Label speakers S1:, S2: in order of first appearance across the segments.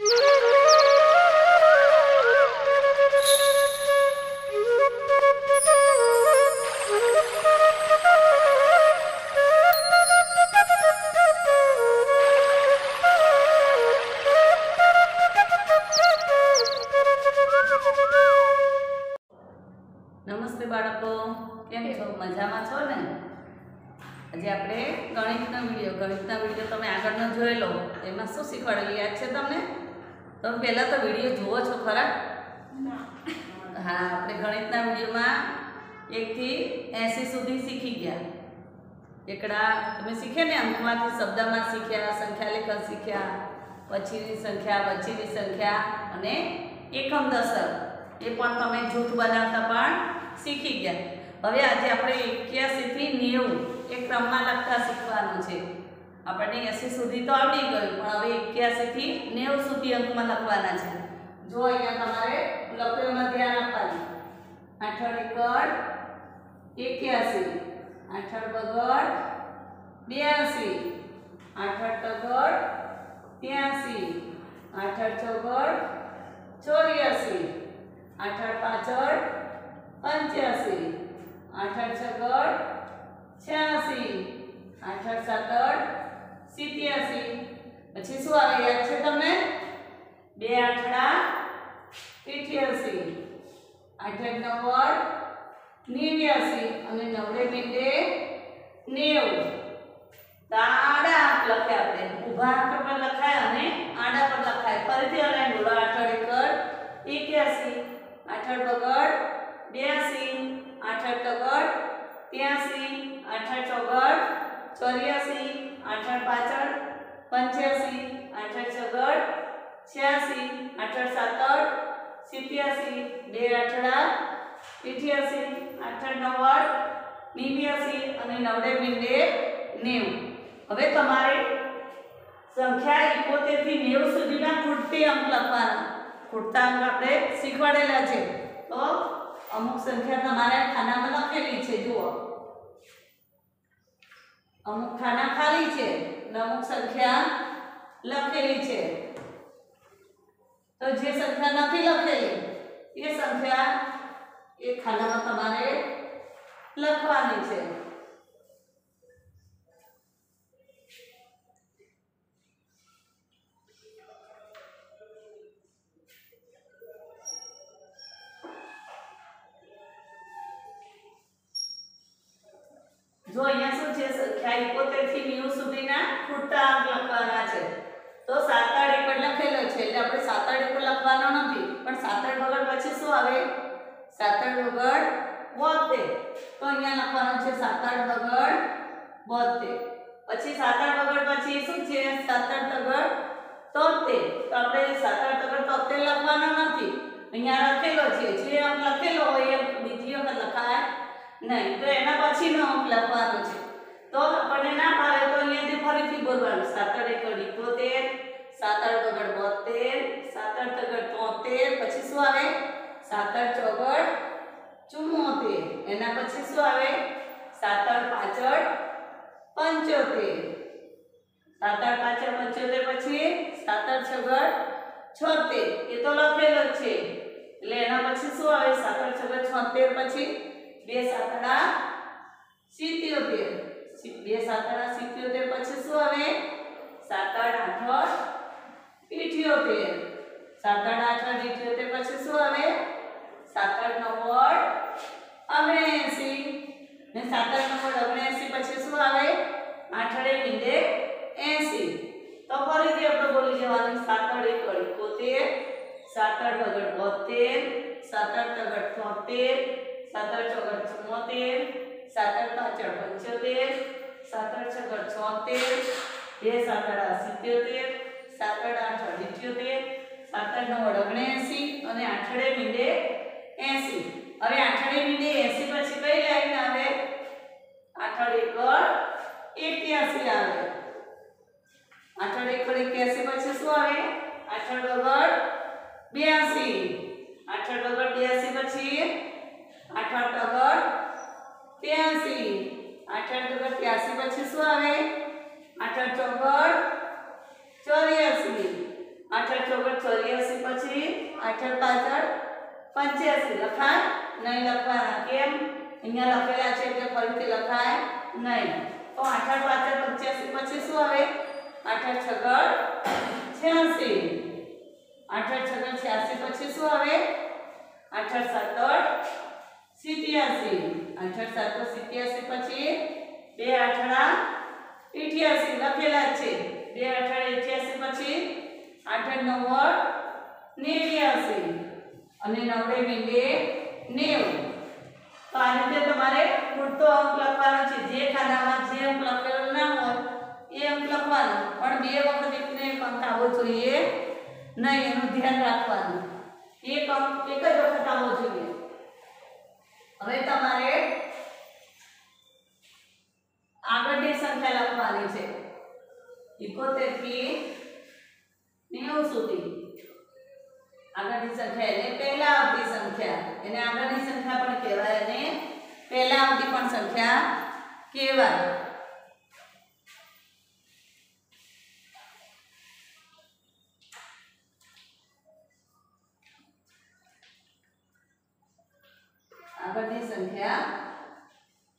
S1: નમસ્તે બાળકો, કેમ છો? મજામાં છો ને? આજે આપણે ગણિતનો વીડિયો, ગણિતના વીડિયો તમે આગળનો જોયેલો એમાં શું શીખવાડેલું યાદ છે તમને? તમે પહેલાં તો વીડિયો જુઓ છો ખરા? હા આપણે ગણિતના વિડીયોમાં એકથી એંસી સુધી શીખી ગયા. એકડા તમે શીખ્યા ને અંકમાંથી? શબ્દમાં શીખ્યા સંખ્યા લેખન શીખ્યા પછીની સંખ્યા વચ્ચેની સંખ્યા અને એકમ દશક એ પણ તમે જૂથ બનાવતા પણ શીખી ગયા. હવે આજે આપણે એક્યાસીથી નેવું એ ક્રમમાં લખતા શીખવાનું છે. આપણને એંસી સુધી તો આવડી ગયું, પણ હવે એક્યાસીથી નેવું સુધી અંકમાં લખવાના છે. જો અહીંયા તમારે લખવામાં ધ્યાન આપવાનું. આઠડ એકડ એક્યાસી. આઠડ બગડ, બ્યાસી. આઠડ તગડ, ત્યાસી. આઠડ ચોગડ, ચોર્યાસી. આઠડ પાછળ, પંચ્યાસી. આઠડ છગડ, છ્યાસી. આઠડ સાતડ સિત્યાસી. પછી શું આવે યાદ છે તમને? બે આઠડા ઇઠ્યાસી આઠડ નવ્વદ નેવ્યાસી. અને નવડે મીંડે નેવું. આડા આંક લખ્યા આપણે. ઊભા આંક પર લખાય અને આડા પર લખાય. ફરીથી અલાઈન બોલો. આઠડ એકડ એક્યાસી. આઠડ બગડ બ્યાસી. આઠડ તગડ ત્યાસી. આઠડ ચોગડ ચોર્યાસી આઠડ પાછળ પંચ્યાસી આઠડ છગડ, છ્યાસી આઠડ સાતડ, સિત્યાસી, બે આઠડા ઇઠ્યાસી આઠડ નવ્વદ નેવ્યાસી અને નવડે બિંદે નેવું. હવે તમારે સંખ્યા ઇકોતેરથી નેવું સુધીના ખૂટતી અંક લખવાના. ખૂટતા અંક આપણે શીખવાડેલા છે. તો અમુક સંખ્યા તમારે ખાનામાં લખેલી છે, જુઓ. અમુક ખાના ખાલી છે અને અમુક સંખ્યા લખેલી છે. તો જે સંખ્યા નથી લખેલી, એ સંખ્યા એ ખાનામાં તમારે લખવાની છે જો અહીંયા શું છે સંખ્યા એકોતેરથી નેવું સુધીના ખૂટતા અંક લખવાના છે તો સાતડ એકડ લખેલો છે એટલે આપણે સાતડ એકડ લખવાનો નથી પણ સાતડ વગર પછી શું આવે? સાતડ વગર બોતેર. તો અહીંયા લખવાનું છે સાતડ વગર બોતેર. પછી સાતડ વગર પછી શું છે? સાતડ તગડ તોતેર. તો આપણે સાતડ તગડ તોતેર લખવાનો નથી. અહીંયા લખેલો છે. જે અંક લખેલો હોય એ બીજી વખત લખાય નહીં. તો એના પછીનો અંક લખવાનો છે તો આપણને ના ભાવે તો અહીંયાથી ફરીથી બોલવાનું સાતડ એકડ ઇકોતેર સાતડ બગડ બોતેર સાતડ તગડ તોતેર પછી શું આવે સાતડ ચોગડ ચુમ્મોતેર એના પછી શું આવે સાતડ પાછળ પંચોતેર સાતડ પાછળ પંચોતેર પછી સાતડ છગડ છોતેર એ તો લખેલો જ છે એટલે એના પછી શું આવે સાતડ છગડ છોતેર પછી બે સાતડા સિત્યોતેર. બે સાતડા સિત્યોતેર પછી શું આવે? સાતડ આઠ ઇઠ્યોતેર. આઠ આઠડ ઇઠ્યોતેર પછી શું આવે? સાતડ નવ્વદ ઓગણએંસી. ને સાતડ નવ્વદ ઓગણએંસી પછી શું આવે? આઠડે મીંડે એંસી. તો ફરીથી આપણે બોલી જવાનું, સાતડ એકડ એકોતેર, સાતડ બગડ બોતેર સાતડ તગડ તોતેર સાતડ ચોગડ ચુમ્મોતેર સાતડ પાછળ પંચોતેર સાતડ છગડ છોતેર બે સાતડા સિત્યોતેર સાતડ આઠડ ઇઠ્યોતેર સાતડ નવ્વદ ઓગણએંસી અને આઠડે મીંડે એંસી હવે આઠડે મીંડે એંસી પછી કઈ લાઈન આવે? આઠડ એકડ એક્યાસી આવે આઠડ એકડ એક્યાસી. પછી શું આવે આઠડ બગડ બ્યાસી આઠડ અગર બ્યાસી પછી આઠ આઠ અગર ત્યાસી આઠ આઠ અગર ત્યાસી પછી શું આવે? આઠડ ચોગડ ચોર્યાસી. પછી અઠઠ પાછળ પંચ્યાસી. લખાય? નહીં લખવાના. કેમ? અહીંયા લખેલા છે એટલે ફરીથી લખાય નહીં. તો આઠડ પાછળ પંચ્યાસી પછી શું આવે? આઠડ છગડ છ્યાસી. આઠડ છગન, છ્યાસી પછી શું આવે? આઠડ સાતડ સિત્યાસી આઠડ સાતડ સિત્યાસી. પછી બે આઠડા ઇઠ્યાસી લખેલા છે બે આઠડા ઇઠ્યાસી પછી આઠ નવ્વદ નેવ્યાસી. અને નવડે મીંડે નેવું. તો આ રીતે તમારે પૂરતો અંક લખવાનો છે. જે ખાનામાં જે અંક લખેલો ના હોય એ અંક લખવાનો પણ બે વખત એકને એક અંક આવવો જોઈએ નહીં, એનું ધ્યાન રાખવાનું. એક અંક, એક જ વખત આવવો જોઈએ. હવે તમારે આગળની સંખ્યા લખવાની છે. ઇકોતેરથી નેવું સુધી. આગળની સંખ્યા એટલે પહેલા આવતી સંખ્યા. એને આગળની સંખ્યા પણ કહેવાય અને પહેલા આવતી પણ સંખ્યા કહેવાય.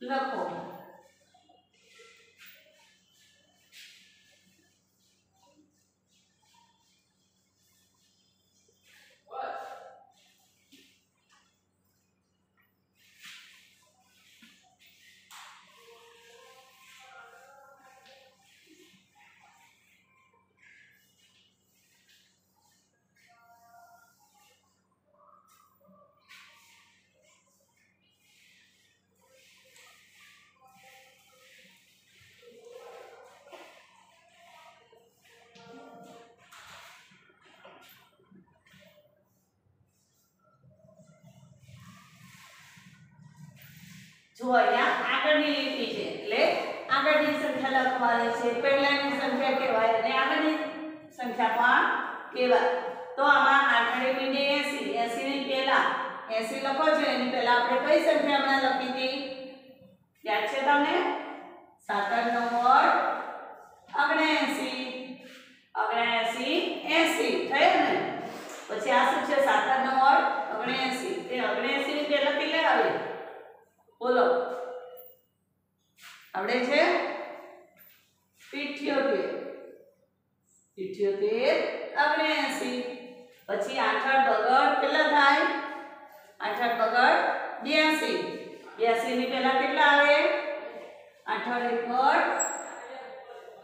S1: લખો જો અહીંયા આગળની લીટી છે, એટલે આગળની સંખ્યા લખવાની છે, પહેલાની સંખ્યા કહેવાય અને આગળની સંખ્યા પણ કહેવાય. તો આમાં આઠડે મીંડે 80 80 ની પહેલા 80 લખો છો, એની પહેલા આપણે કઈ સંખ્યા હમણાં લખી હતી? યાદ છે તમને? સાત આઠ નવ આઠ અગણેસી અગણેસી એસી, થયું ને? પછી આ શું છે? સાત આઠ નવ આઠ અગણેસી તે અગણેસી ની પહેલા કેટલા આવે બોલો. આવડે છે પિઠ્યોતેર. પિઠ્યોતેર અગણેસી પછી આઠાડ બગડ કેટલા થાય? આઠાડ બગડ બ્યાસી. બ્યાસી ની પહેલા કેટલા આવે? આઠાડ એકડ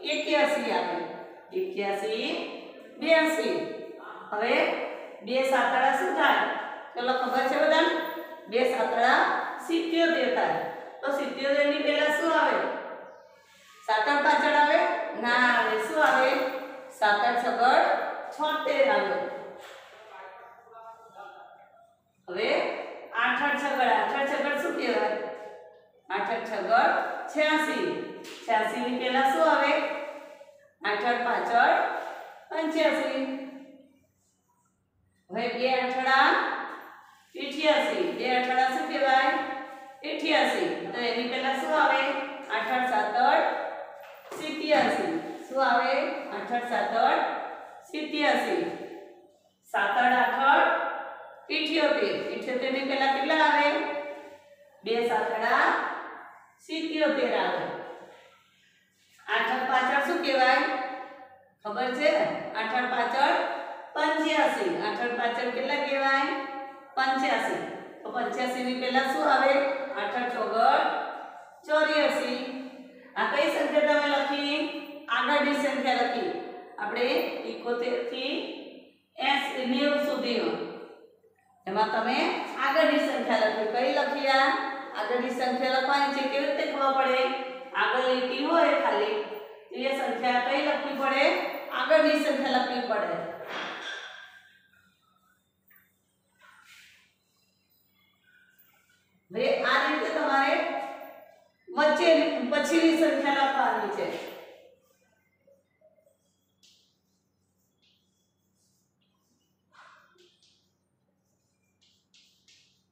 S1: એક્યાસી આવે. એક્યાસી બ્યાસી. હવે બે સાતડા શું થાય? ચલો ખબર છે બધાને? બે સાતડા સિત્યોતેર થાય. તો સિત્યોતેરની પહેલા શું આવે? સાતર પાછળ આવે? ના આવે શું આવે? સાતર છગડ છોતેર આવે. હવે આઠડ છગડ આઠડ છગડ શું કહેવાય? આઠડ છગડ છ્યાસી. છ્યાસી ની પહેલા શું આવે? આઠડ પાછળ પંચ્યાસી. હવે બે આઠડા ઇઠ્યાસી બે અઠાડા શું કહેવાય? ઇઠ્યાસી તો એની પહેલા શું આવે? આઠડ સાતડ સિત્યાસી. શું આવે? આઠડ સાતડ સિત્યાસી. સાતડ આઠડ ઇઠ્યોતેર ઇઠ્યોતેર. ની પહેલા કેટલા આવે? બે સાતડા સિત્યોતેર આવે. આઠળ પાછળ શું કહેવાય? ખબર છે? આઠડ પાછળ પંચ્યાસી. આઠડ પાછળ કેટલા કહેવાય? પંચ્યાસી. તો પંચ્યાસી ની પહેલા શું આવે? આઠડ ચોગડ ચોર્યાસી. આ કઈ સંખ્યા તમે લખી? આગળની સંખ્યા લખી. આપણે એકોતેરથી એસી, નેવું સુધીમાં એમાં તમે આગળની સંખ્યા લખી. કઈ લખ્યા આગળની સંખ્યા લખવાની છે. કેવી રીતે ખબર પડે? આગળ લીટી હોય ખાલી. એ સંખ્યા કઈ લખવી પડે? આગળની સંખ્યા લખવી પડે હવે આ રીતે તમારે વચ્ચે પછીની સંખ્યા લખવાની છે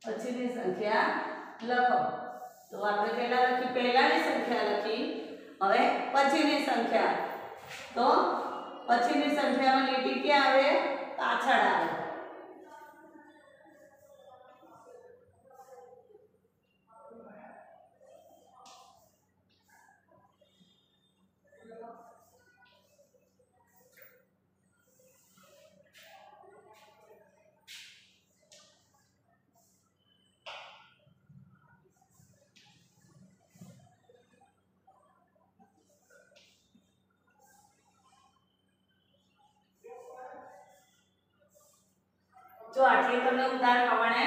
S1: પછીની સંખ્યા લખો. તો આપણે પહેલા લખી, પહેલાની સંખ્યા લખી. હવે પછીની સંખ્યા. તો પછીની સંખ્યામાં લીટી ક્યાં આવે? પાછળ આવે. જો આટલી તમને ઉદાહરણ પ્રમાણે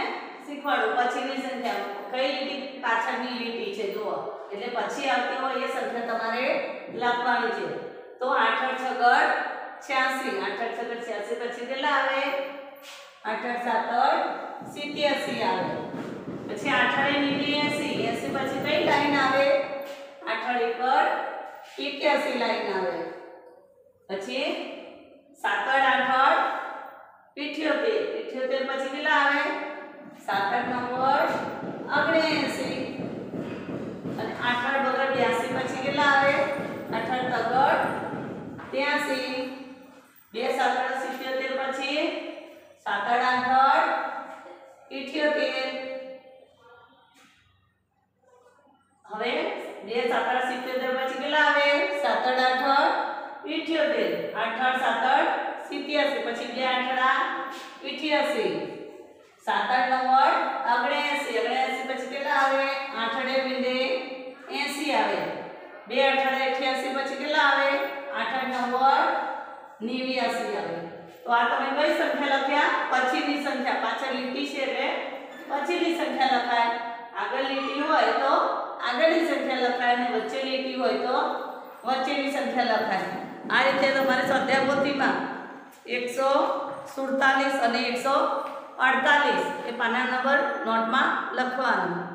S1: શીખવાડું. પછીની સંખ્યા કઈ લીટી પાછળની લીટી છે, જુઓ. એટલે પછી આવતી હોય એ સંખ્યા તમારે લખવાની છે. તો આઠ આઠ છગડ છ્યાસી. આઠ આઠ છગડ છ્યાસી પછી કેટલા આવે? આઠ સાત સાતડ સિત્યાસી આવે. પછી આઠાડે નીલી એસી. એસી પછી કઈ લાઈન આવે? આઠાડી પર એક્યાસી લાઈન આવે. પછી સાતડ આઠડ ઇઠ્યોતેર ઇઠ્યોતેર કેટલા આવે? સાતડ નંબર ઓગણએંસી. અને આઠડ બગડ બ્યાસી પછી કેટલા આવે? આઠડ તગડ ત્યાસી. બે સાતડ સિત્યોતેર પછી સાતડ આઠડ ઇઠ્યોતેર. હવે બે સાતડ સિત્યોતેર પછી કેટલા આવે? સાતડ આઠડ ઇઠ્યોતેર. આઠડ સાતડ સિત્યાસી. પછી બે આઠડા ઇઠ્યાસી. સાતડ એસી ઓગણએંસી એસી પછી કેટલા આવે? આઠડે બિંદે એંસી આવે. બે અઠાડે અઠ્યાસી પછી કેટલા આવે? આઠડ નવ્વદ નેવ્યાસી આવે. તો આ તમે કઈ સંખ્યા લખ્યા? પછીની સંખ્યા. પાછળ લીટી છે એટલે પછીની સંખ્યા લખાય. આગળ લીટી હોય તો આગળની સંખ્યા લખાય અને વચ્ચે લીટી હોય તો વચ્ચેની સંખ્યા લખાય. આ રીતે તમારે સ્વાધ્યાય પોથીમાં એકસો સુડતાલીસ અને એકસો અડતાલીસ એ પાના નંબર નોટમાં લખવાનું.